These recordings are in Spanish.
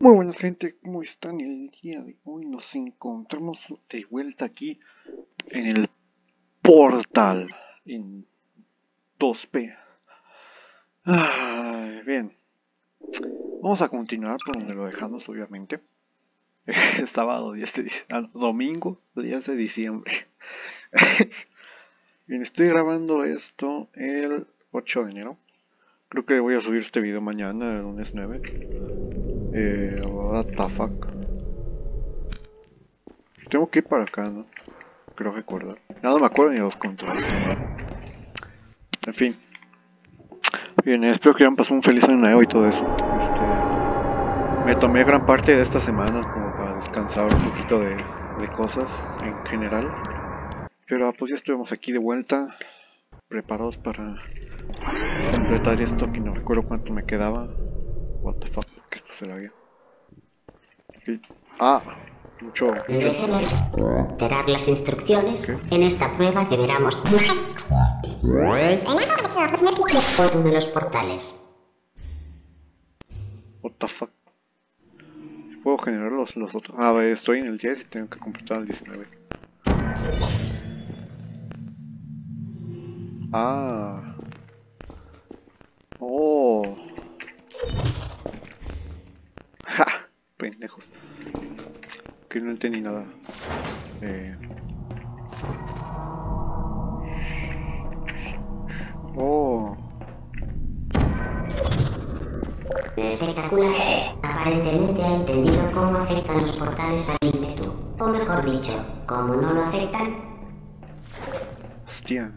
Muy buena gente, ¿cómo están? El día de hoy nos encontramos de vuelta aquí en el portal en 2P. Ay, bien, vamos a continuar por donde lo dejamos, obviamente. Sábado 10 de ah, no, domingo 10 de diciembre. bien, estoy grabando esto el 8 de enero. Creo que voy a subir este video mañana, el lunes 9. Eh, what the fuck. Tengo que ir para acá, ¿no? Creo recordar. Nada me acuerdo ni los controles. En fin. Bien, espero que hayan pasado un feliz año nuevo y todo eso. Este, me tomé gran parte de esta semana como para descansar un poquito de, de cosas en general. Pero pues ya estuvimos aquí de vuelta, preparados para completar esto que no recuerdo cuánto me quedaba. What the fuck, se la había. Ah, mucho. Reiterar las instrucciones. En esta prueba deberemos por uno de los portales. What the fuck. Puedo generar los, los otros. Ah, vale, estoy en el 10 y tengo que completar el 19. Ah. Oh. Que no entendí nada. Eh. Oh. Espectacular. Aparentemente ha entendido cómo afectan los portales al ímpetu. O mejor dicho, cómo no lo afectan. Hostia.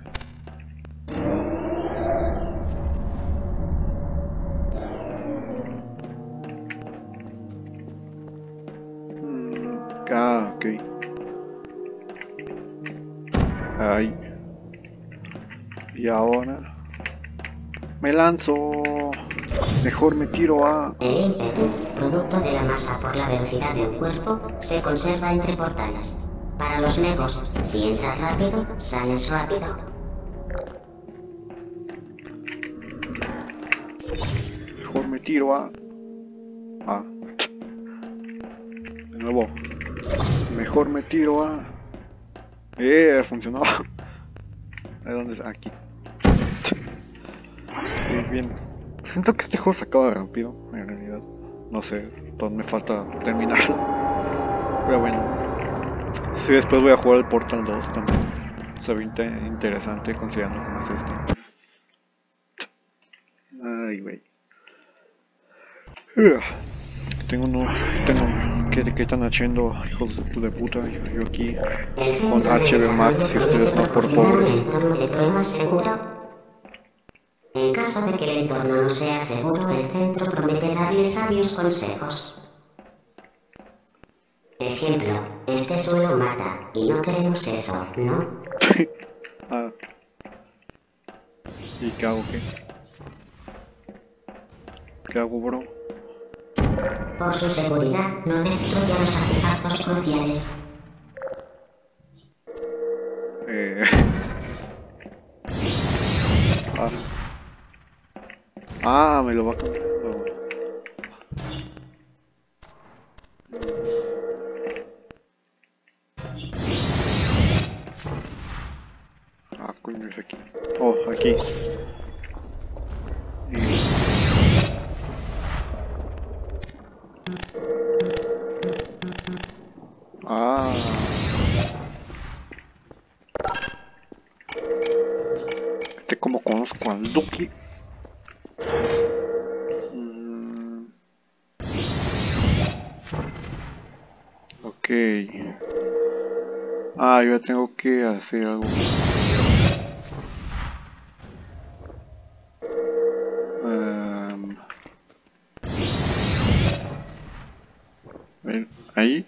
Lanzo. Mejor me tiro a... El ímpetu, producto de la masa por la velocidad de un cuerpo, se conserva entre portales. Para los legos, si entras rápido, sales rápido. Mejor me tiro a... Ah. De nuevo. Mejor me tiro a... Eh, funcionó. ¿De dónde es? Aquí. Bien. Siento que este juego se acaba rápido, en realidad. No sé, me falta terminarlo. Pero bueno. Sí, después voy a jugar el Portal 2 también. Se ve inte- interesante considerando cómo es este. Ay, güey. Tengo uno, tengo, ¿qué, qué están haciendo, hijos de, puta? Yo, aquí, con centro de HB Max, y ustedes no por pobres. En caso de que el entorno no sea seguro, el centro promete darle sabios consejos. Ejemplo, este suelo mata, y no queremos eso, ¿no? Ah. ¿Y qué hago, qué? ¿Qué hago, bro? Por su seguridad, no destruya los artefactos cruciales. Eh... Ah. Ah, me lo va a cambiar. Ah, coño, es aquí. Oh, aquí. Ah. Este como conozco al Duki. Ok. Ah, yo ya tengo que hacer algo. Em. Ven, Ahí.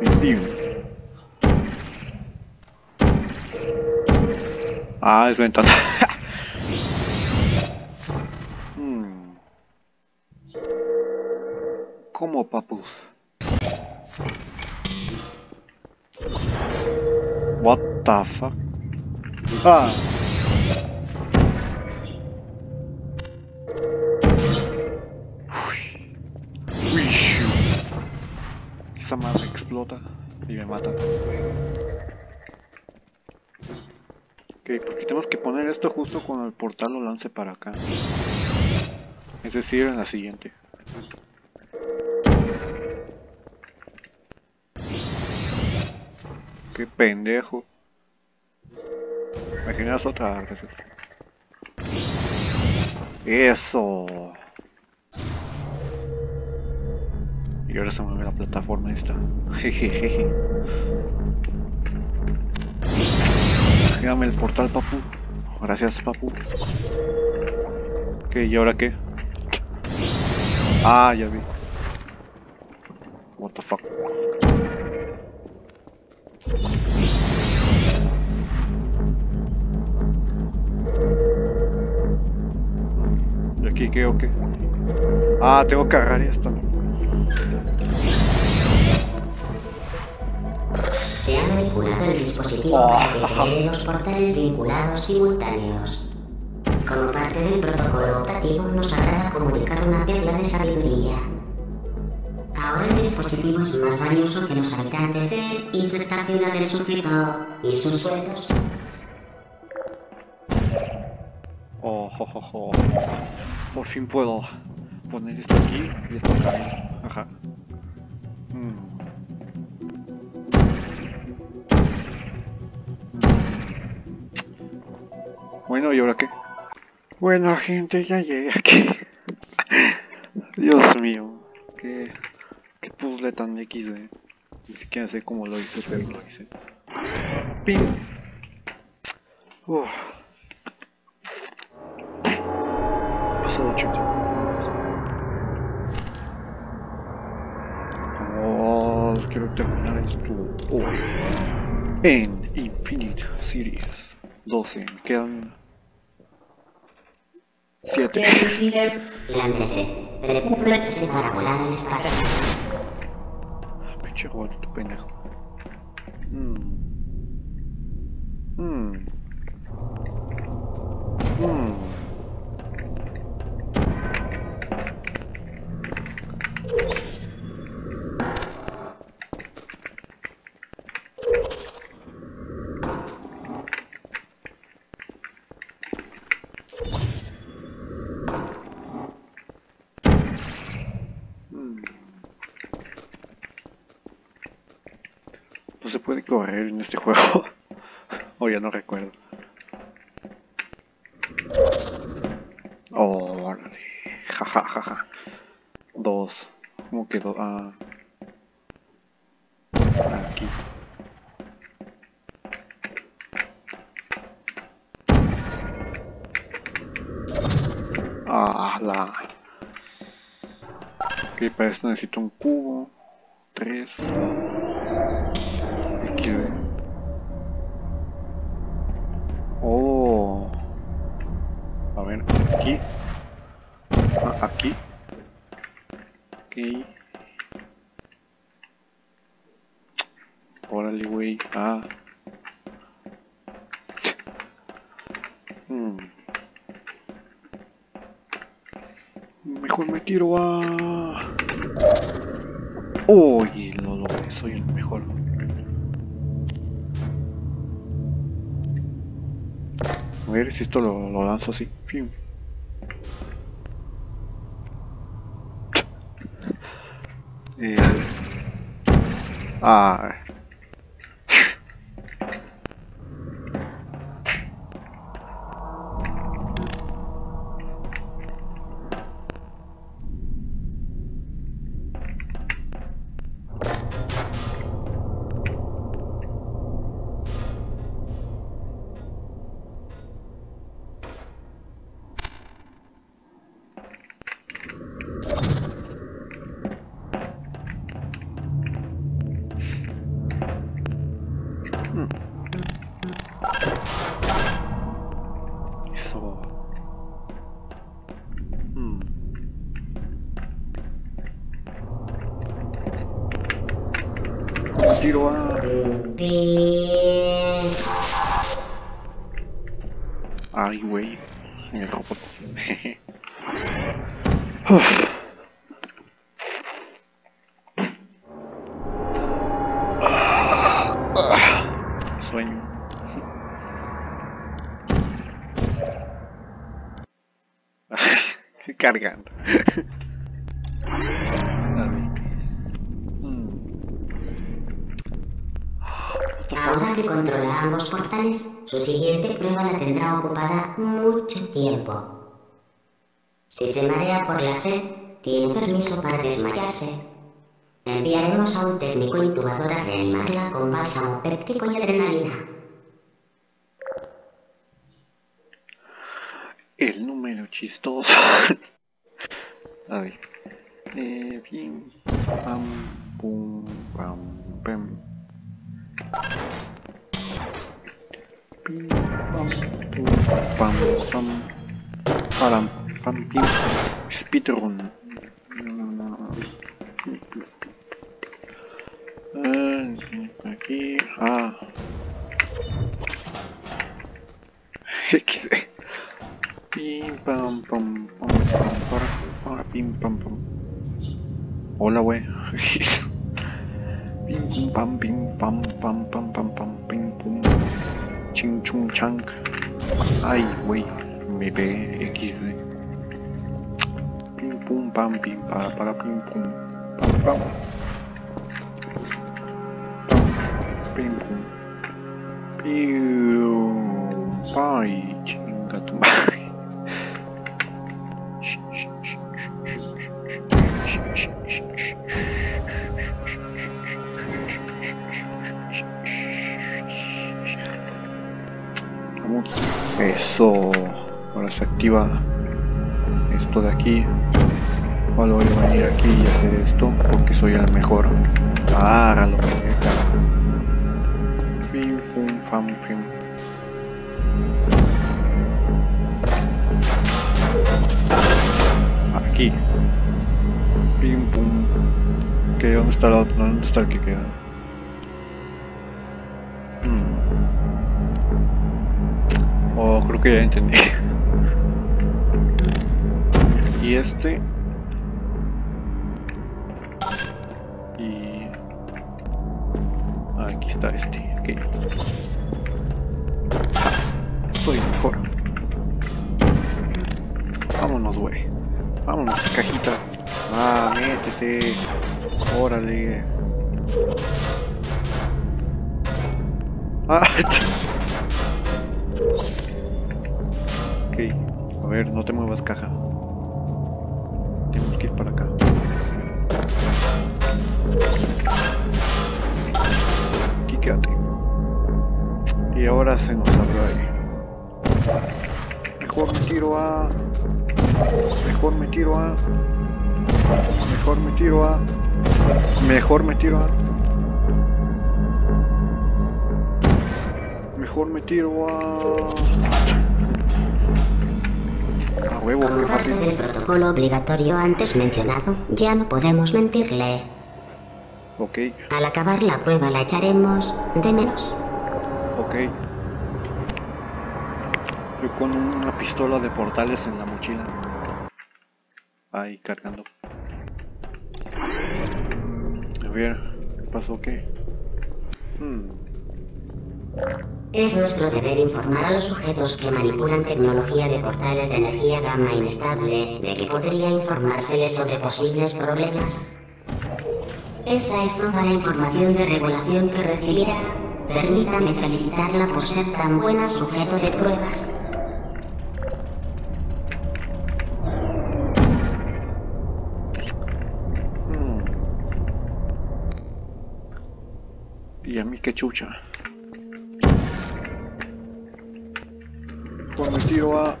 Vestido. Ah, es ventana. Hmm. ¿Cómo, papus? What the fuck? Ah. Uy. Uy. esa madre explota y me mata. Ok, porque tenemos que poner esto justo cuando el portal lo lance para acá. Es decir, en la siguiente. Qué pendejo. Imaginas otra Eso. Y ahora se mueve la plataforma esta. Jejeje. Gírame el portal, papu. Gracias, papu. ¿Qué? ¿Y ahora qué? Ah, ya vi. What the fuck. Qué o qué? Ah, tengo que agarrar esto. Se ha manipulado el dispositivo para que dos portales vinculados simultáneos. Como parte del protocolo optativo, nos agrada comunicar una perla de sabiduría. Ahora el dispositivo es más valioso que los habitantes de insertar ciudad del sujeto y sus sueldos. Oh, jo, jo. Por fin puedo poner esto aquí y esto acá. Ajá. Mm. Bueno, ¿y ahora qué? Bueno, gente, ya llegué aquí. Dios mío, qué, qué puzzle tan XD. Ni siquiera sé cómo lo hice, pero lo hice. Ping. Uf. Pasado 80 minutos. Oh, quiero terminar esto hoy. En Infinite Series 12. Me quedan 7. Láncese. Prepárese para volar al espacio. Pinche robotito pendejo. Mm. Mm. Mm. Mm. No se en este juego. o ya no recuerdo. Oh, órale. Ja, ja, ja, ja. Dos. ¿Cómo quedó? Ah. Aquí. Ah, la. Ok, para esto necesito un cubo. Tres. XD. Oh. A ver, aquí. Ah, aquí. Ok. Órale, güey. Ah. Hmm. Mejor me quiero a... Oye, lo logré, soy el mejor. A ver si esto lo, lo lanzo así. Fiu. Eh, ah. Zero Ay, güey. Me robot. Sueño. Cargando. Que controla ambos portales, su siguiente prueba la tendrá ocupada mucho tiempo. Si se marea por la sed, tiene permiso para desmayarse. Enviaremos a un técnico intubador a reanimarla con bálsamo péptico y adrenalina. El número chistoso. a ver. Eh, bien. Pam, pum, pam, pam. Pim, pam, pum, pam, pam. Param, pam, pim. Speedrun. Eh, Aquí. Ah. XD. Pim pam pam pam pam para, para pim pam pam. Hola wey. pim pam pim pam pam pam pam pam pim pum. Ching chung chang. Ay wey. Me pegué XD. Pim pum pam pim para para pim pum. Pam pam. Pim pum. Piu. Pai. Esto de aquí. Ahora voy a venir aquí y hacer esto porque soy el mejor. Ah, lo que Pim, pum, pam, pim. Aquí. Pim, pum. ¿Qué? ¿Dónde está el otro? ¿Dónde está el que queda? Hmm. Oh, creo que ya entendí. Y este. Y. Ah, aquí está este. Ok. Soy mejor. Vámonos, güey. Vámonos, cajita. Ah, métete. Órale. Ah. ok. A ver, no te muevas, caja. Ir para acá. Aquí quédate. Y ahora se nos abrió ahí. Mejor me tiro a... Mejor me tiro a... Mejor me tiro a... Mejor me tiro a... Mejor me tiro a... Huevo, parte rápido. del protocolo obligatorio antes mencionado, ya no podemos mentirle. Ok, Al acabar la prueba la echaremos de menos. ok. Yo con una pistola de portales en la mochila. Ahí, cargando. A ver, ¿qué pasó? ¿Qué? Hmm. Es nuestro deber informar a los sujetos que manipulan tecnología de portales de energía gamma inestable de que podría informárseles sobre posibles problemas. Esa es toda la información de regulación que recibirá. Permítame felicitarla por ser tan buena sujeto de pruebas. Hmm. Y a mí qué chucha. Pues me tiro a...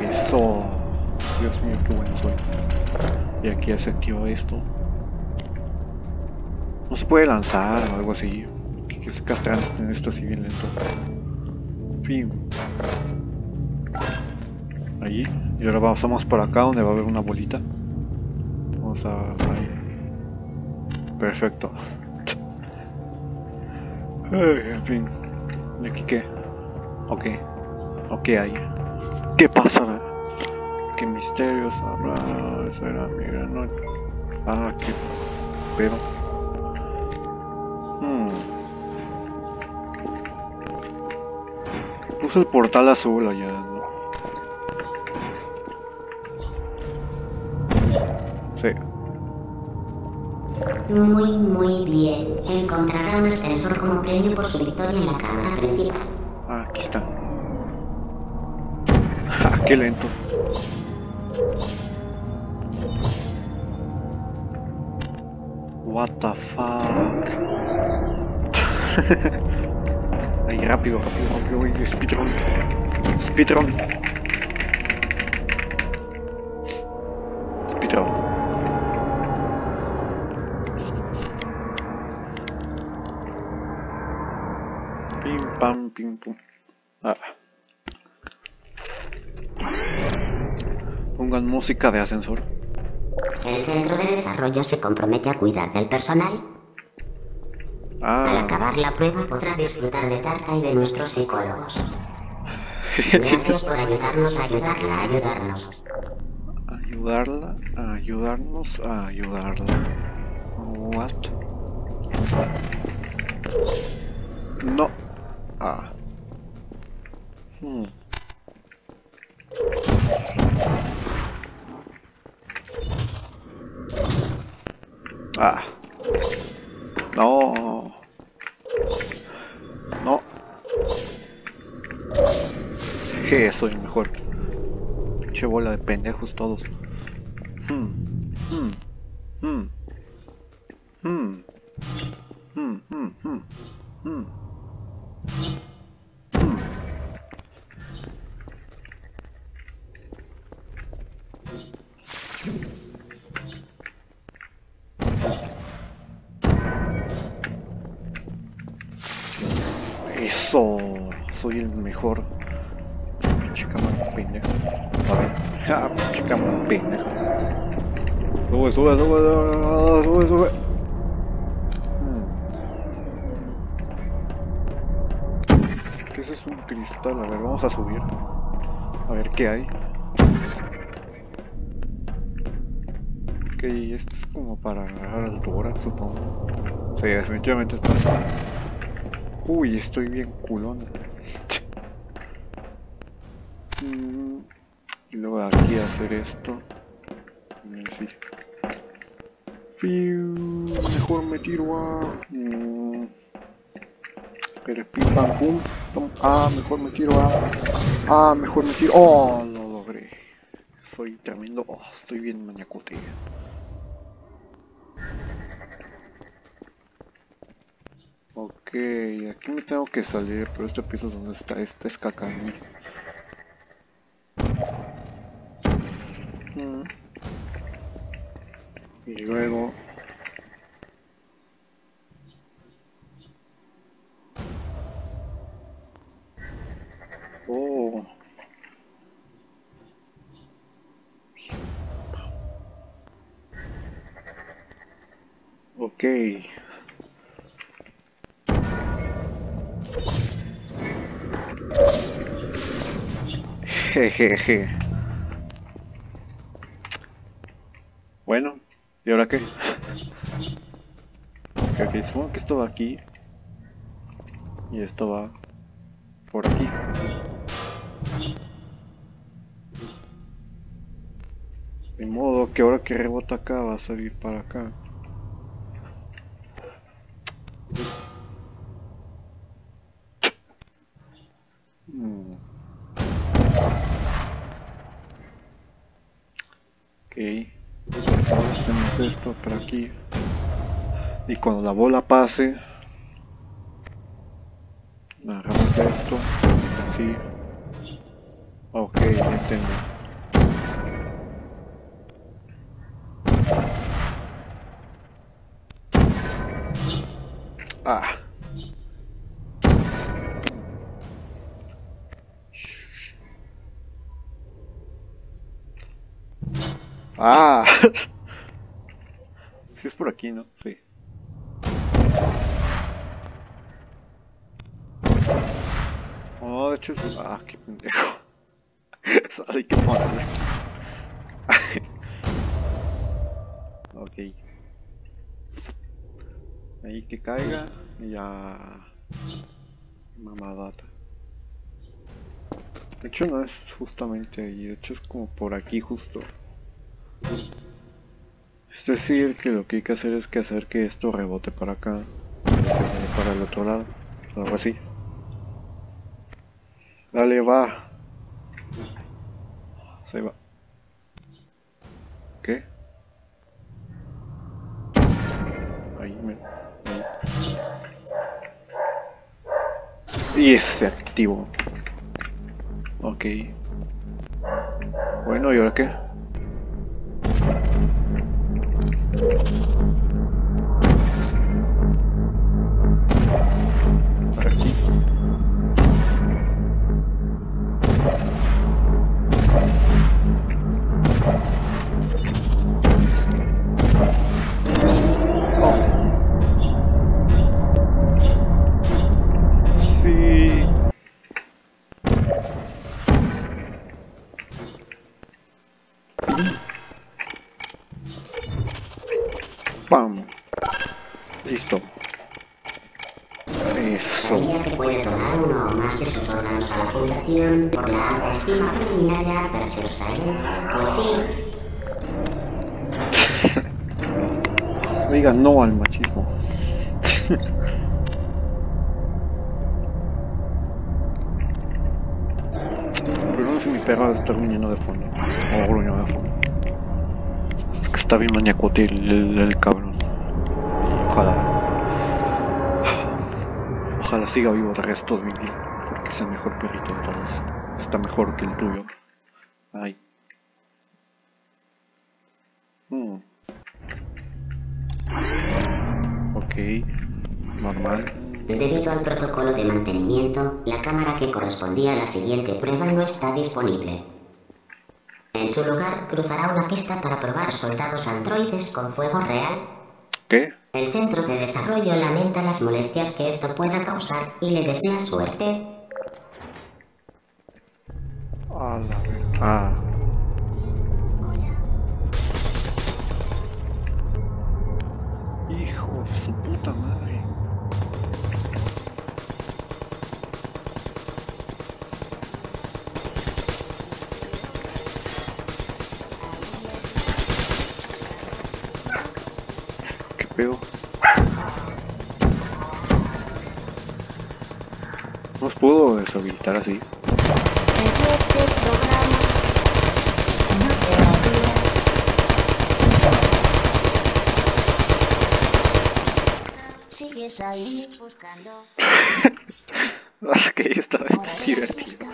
Eso. Dios mío, qué bueno soy. Y aquí ya se activó esto. No se puede lanzar o algo así. Que, que se castran en esto así bien lento. Fin. Allí. Y ahora vamos por acá donde va a haber una bolita. Vamos a... Ahí. Perfecto. Ay, en fin. ¿Y aquí qué? Ok. Ok, ahí. ¿Qué pasará? ¿Qué misterios habrá? Será mi gran noche. Ah, qué pero. Hmm. Puse el portal azul allá, ¿no? Sí. Muy, muy bien. Encontrará un ascensor como premio por su victoria en la cámara principal. Qué lento. What the fuck. Ahí rápido, rápido, rápido, speedrun. Speedrun. Speedrun. Pim pam pim pum. Ah. Pongan música de ascensor. El centro de desarrollo se compromete a cuidar del personal. Al Ah, acabar la prueba podrá disfrutar de Tarta y de nuestros psicólogos. Gracias por ayudarnos a ayudarla a ayudarnos. ayudarla, a ayudarnos a ayudarla. What? No. Ah. Hmm. Ah. No. No. Que soy mejor. Che bola de pendejos todos. Hmm. Hmm. Hmm. Hmm. Hmm. Hmm. Hmm. hmm. Eso, soy el mejor. Pinche cámara pendeja. A ver. Ah, pinche cámara pendeja. Sube, sube, sube, sube, sube, sube. Hmm. ¿Qué es eso? Un cristal. A ver, vamos a subir. A ver qué hay. Ok, esto es como para agarrar altura, supongo. Sí, definitivamente está. Uy, estoy bien culón. Mm, y luego aquí hacer esto. Mejor me tiro a. Pero pim pam pum. Ah, mejor me tiro a. Ah, mejor me tiro. Oh, lo logré. Soy tremendo. Oh, estoy bien maniacote. Ok, aquí me tengo que salir, pero este piso es donde está, este es caca. Mm. Y luego... Oh. Ok. Jejeje. Bueno, ¿y ahora qué? Ok, ok, supongo que esto va aquí. Y esto va por aquí. De modo que ahora que rebota acá va a salir para acá. Hmm. Ok. Ahora hacemos esto por aquí. Y cuando la bola pase, agarramos esto. Así. Ok, ya. Ah. Ah. Aquí, ¿no? Sí. Oh, de hecho es... Ah, qué pendejo. Hay que ponerle. ok. Ahí que caiga y ya... Mamadata. De hecho no es justamente ahí, de hecho es como por aquí justo. Es decir, que lo que hay que hacer es que hacer que esto rebote para acá, para el otro lado, algo así. Dale, va. Se va. ¿Qué? Ahí me... Y se activo. Ok. Bueno, ¿y ahora qué? Por estima femenina de Aperture Science. Pues sí, No digas no al machismo. Pero no sé si mi perra está gruñendo de fondo. O gruñó de fondo. Es que está bien mañacote el, el, el cabrón. Ojalá. Ojalá siga vivo el resto de mi vida. Porque es el mejor perrito de todos. Está mejor que el tuyo. Ay. Mm. Ok, normal. debido al protocolo de mantenimiento, la cámara que correspondía a la siguiente prueba no está disponible. En su lugar, cruzará una pista para probar soldados androides con fuego real. ¿Qué? El centro de desarrollo lamenta las molestias que esto pueda causar y le desea suerte. Ah. Hijo de su puta madre. ¿Qué pedo? ¿No os puedo deshabilitar así? Ahí buscando. Ah, que esta vez Ahora es verás divertido.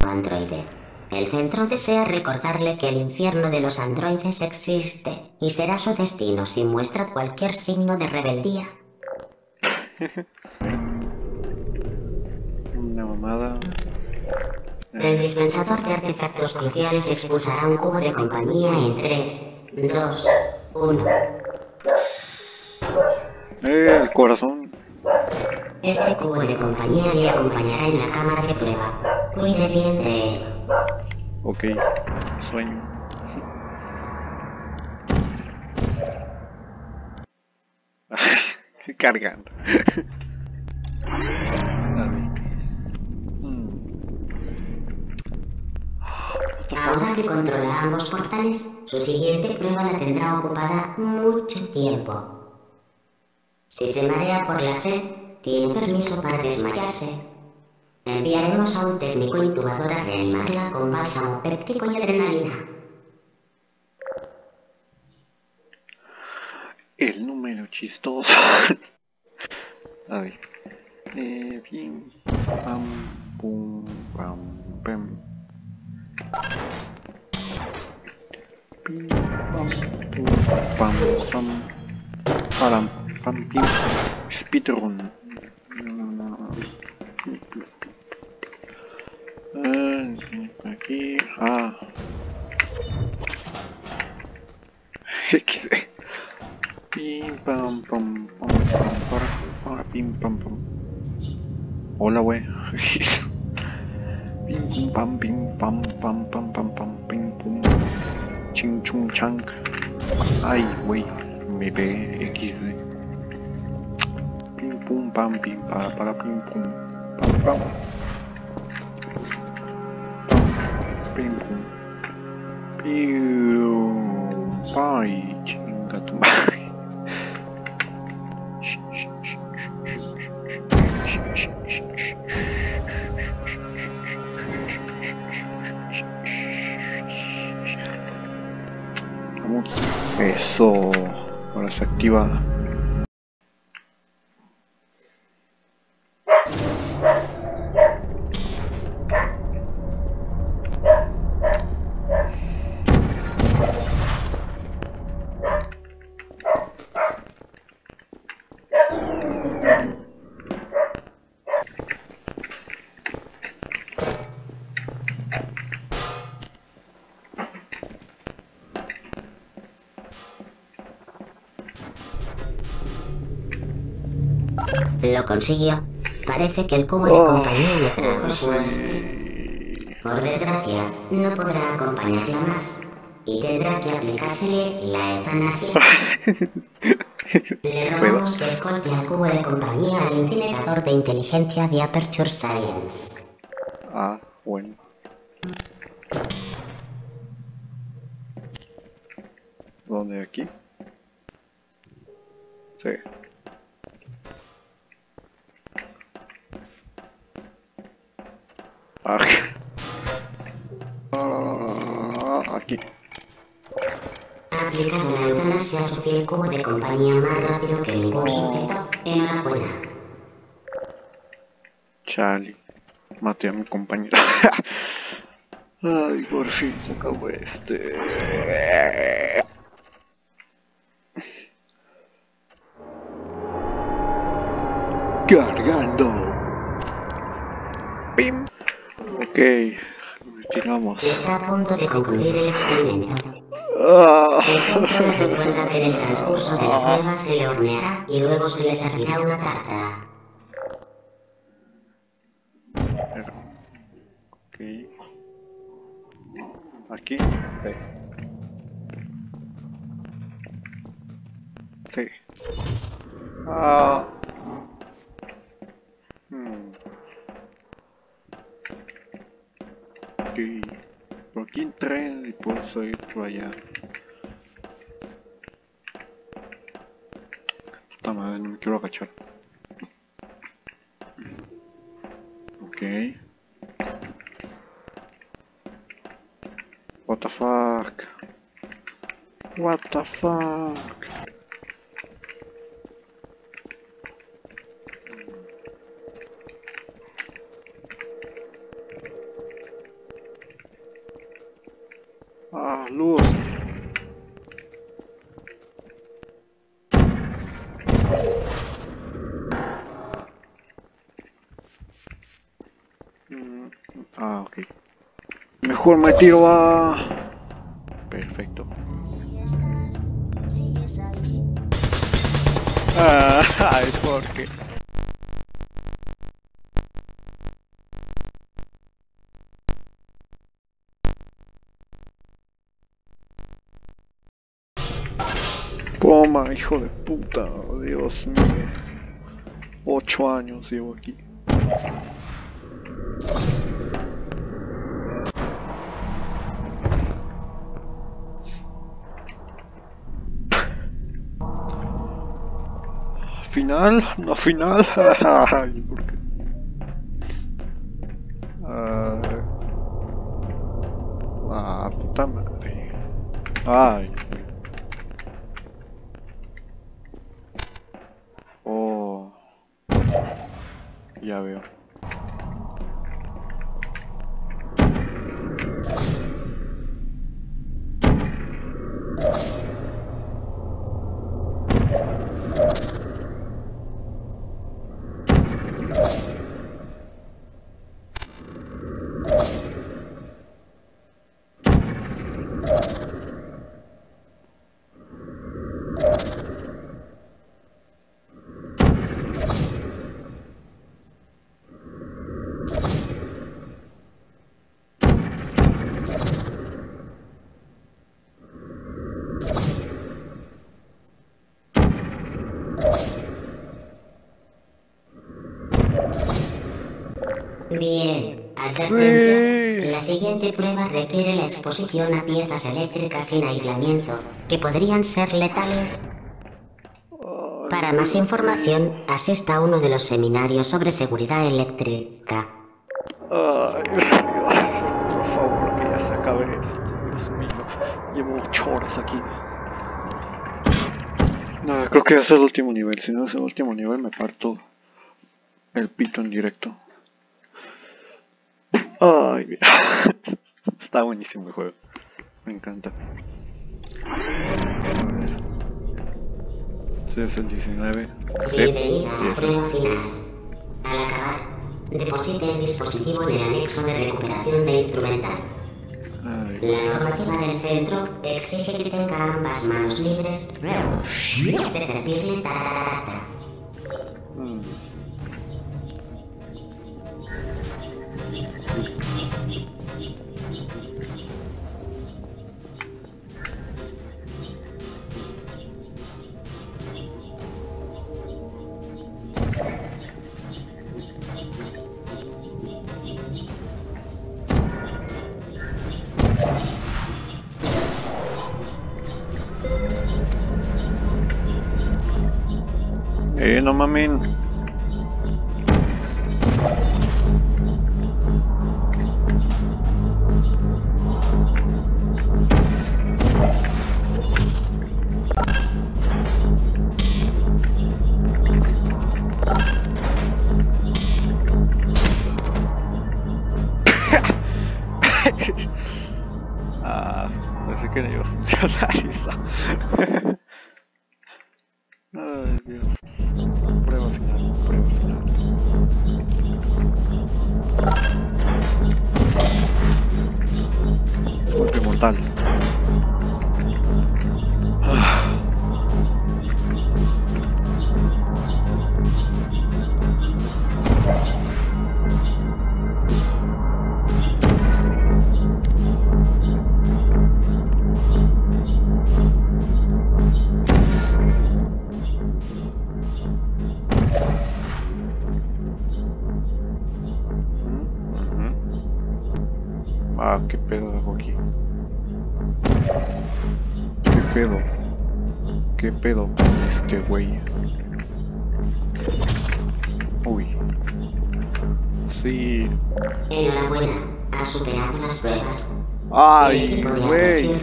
Androide. El centro desea recordarle que el infierno de los androides existe y será su destino si muestra cualquier signo de rebeldía. Una mamada. El dispensador de artefactos cruciales expulsará un cubo de compañía en 3, 2, 1. Eh, el corazón. Este cubo de compañía le acompañará en la cámara de prueba. Cuide bien de él. Ok, sueño. Cargando. A ver. Mm. What the fuck? Ahora que controla ambos portales, su siguiente prueba la tendrá ocupada mucho tiempo. Si se marea por la sed, tiene permiso para desmayarse. Enviaremos a un técnico intubador a reanimarla con bálsamo péptico y adrenalina. El número chistoso. A ver. Eh, pim, pam, pum, pam, pam. Pam, pam. Param, pam, pim. Speedrun. Eh, Aquí. Ah. Pim pam pam pam pam para, pim pam pam. Hola wey. Pim pam pim pam Ay wey. MP, XD. Pim pum pam pim para para pim pum. Pam. Pam, Eso. Ahora se activa. Consiguió. Parece que el cubo de compañía le trajo suerte. Sí. Por desgracia, no podrá acompañarla más. Y tendrá que aplicársele la eutanasia. Le rogamos que escolpe al cubo de compañía al incinerador de inteligencia de Aperture Science. Aquí. Aplicado la eutanasia a su fiel cubo de compañía más rápido que ningún sujeto. Enhorabuena. Charlie. Maté a mi compañero. Ay, por fin se acabó este. Cargando. Pim. Ok. Continuamos. Está a punto de concluir el experimento. Ah. El centro le recuerda que en el transcurso de la prueba se le horneará y luego se le servirá una tarta. Aquí. Sí. Sí. Ah. Hmm. Por aquí entré y puedo ir por allá. Puta madre, no me quiero agachar. Ok. What the fuck? What the fuck? Mejor me tiro a... Perfecto. Ah, es porque... Toma, hijo de puta, Dios mío. Ocho años llevo aquí. Final, no final. ¿por? Ah, ah, puta madre. Ay. Siguiente prueba requiere la exposición a piezas eléctricas sin aislamiento, que podrían ser letales. Para más información, asista a uno de los seminarios sobre seguridad eléctrica. Ay, Dios, por favor, que ya se acabe esto. Dios mío, llevo 8 horas aquí. No, creo que es el último nivel. Si no es el último nivel, me parto el pito en directo. Ay, está buenísimo el juego. Me encanta. A ver. Sí, es el 19. Sí, Bienvenida a la 10. prueba final. Al acabar, deposite el dispositivo en el anexo de recuperación de instrumental. La normativa del centro exige que tenga ambas manos libres de servirle tarata. Mm. Eh, no pedo con este güey? Uy. Sí. Enhorabuena, ha superado las pruebas. Ay, güey.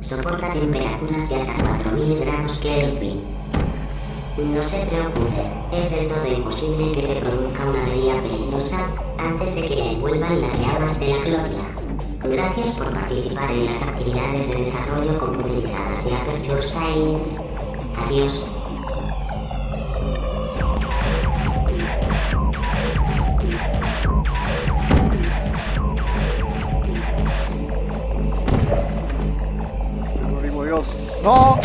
Soporta temperaturas de hasta 4000 grados Kelvin. No se preocupe, es del todo imposible que se produzca una avería peligrosa antes de que le envuelvan las llamas de la gloria. Gracias por participar en las actividades de desarrollo computarizadas de Aperture Science. Adiós. Dios. ¡No!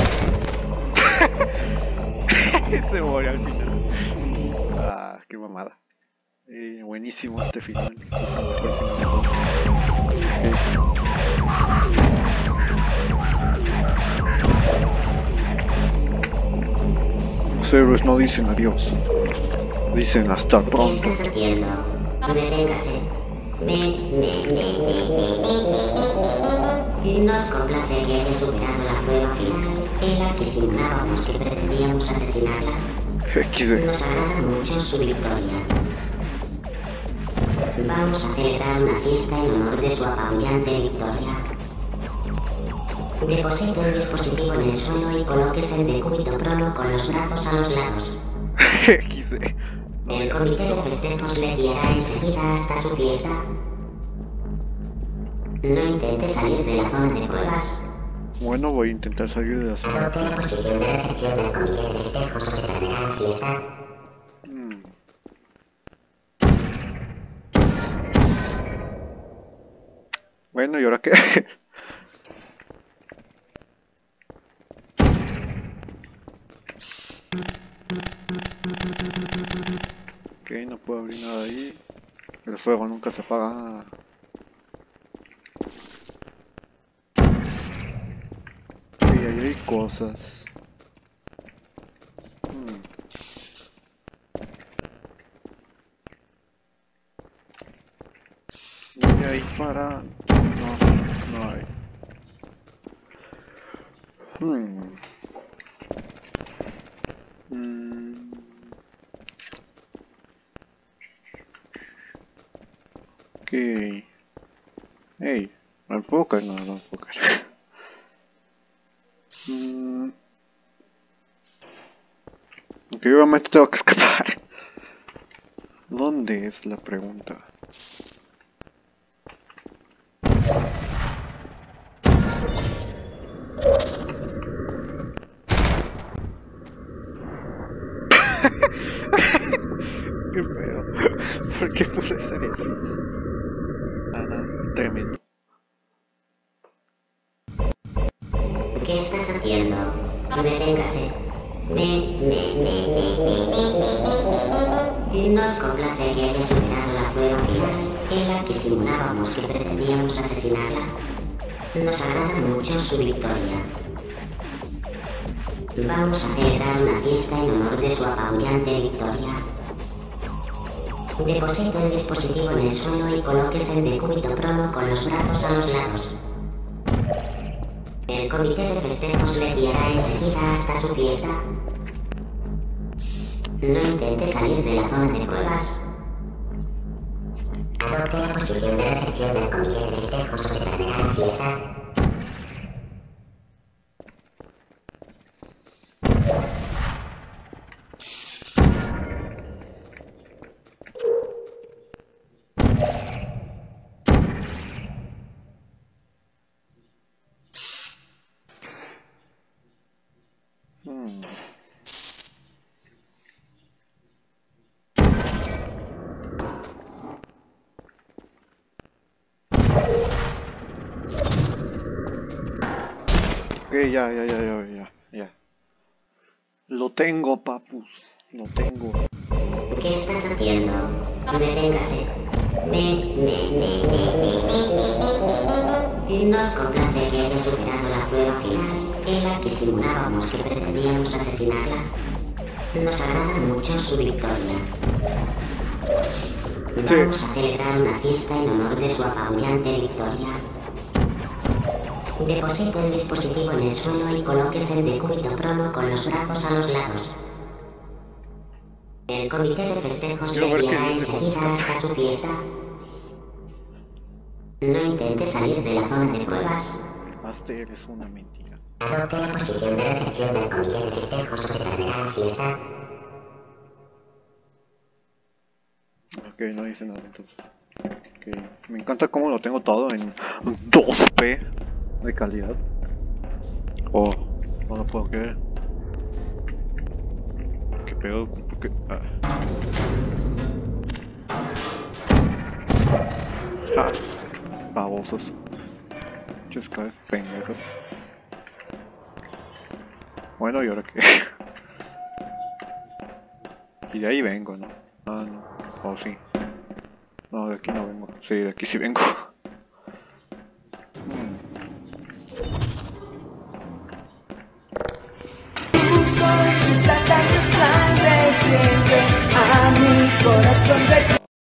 Se muere al final. Ah, qué mamada. Eh, buenísimo este final. Los héroes no dicen adiós. Dicen hasta ¿Qué pronto. estás haciendo? Deténgase. Me, me, me, me, me, me, me, me. Nos complace que haya superado la prueba final en la que simulábamos que pretendíamos asesinarla. Nos agrada mucho su victoria. Vamos a celebrar una fiesta en honor de su apabullante victoria. Deposite el dispositivo en el suelo y colóquese en decúbito prono con los brazos a los lados. El comité de festejos le guiará enseguida hasta su fiesta. No intente salir de la zona de pruebas. Bueno, voy a intentar salir de la zona. Adopte la posición de recepción del comité de festejos o se perderá la fiesta. Mm. Bueno, ¿y ahora qué? ok, no puedo abrir nada ahí. El fuego nunca se apaga. Ok, ahí hay cosas. Hmm. Y ahí. No, no hay. Hmm. Mm. Ok. Hey, no puedo caer, no, no puedo caer. Mm. Obviamente tengo que escapar. ¿Dónde es la pregunta? Deposite el dispositivo en el suelo y colóquese en decúbito prono con los brazos a los lados. El comité de festejos le guiará enseguida hasta su fiesta. No intente salir de la zona de pruebas. Adopte la posición de recepción del comité de festejos o se perderá la fiesta. ya, ya, ya, ya, ya, ya. Lo tengo, papus. Lo tengo. ¿Qué estás haciendo? Deténgase. Me, me, me, me, me, me, me, me, me, me, me. Nos complace que hayas superado la prueba final en la que simulábamos que pretendíamos asesinarla. Nos agrada mucho su victoria. Vamos a celebrar una fiesta en honor de su apabullante victoria. Deposite el dispositivo en el suelo y colóquese en decúbito prono con los brazos a los lados. El comité de festejos le guiará enseguida hasta su fiesta. No intente salir de la zona de pruebas. Master es una mentira. Adopte la posición de recepción del comité de festejos o se perderá la fiesta. Ok, no dice nada entonces. Me encanta cómo lo tengo todo en 2P de calidad. Oh, no lo puedo creer. ¿Qué pedo? ¿Por qué? Ah. Ah, babosos. Chescas pendejos. Bueno, ¿y ahora qué? y de ahí vengo, ¿no? Ah, no. Oh, sí. No, de aquí no vengo. Sí, de aquí sí vengo. Mm. corazón de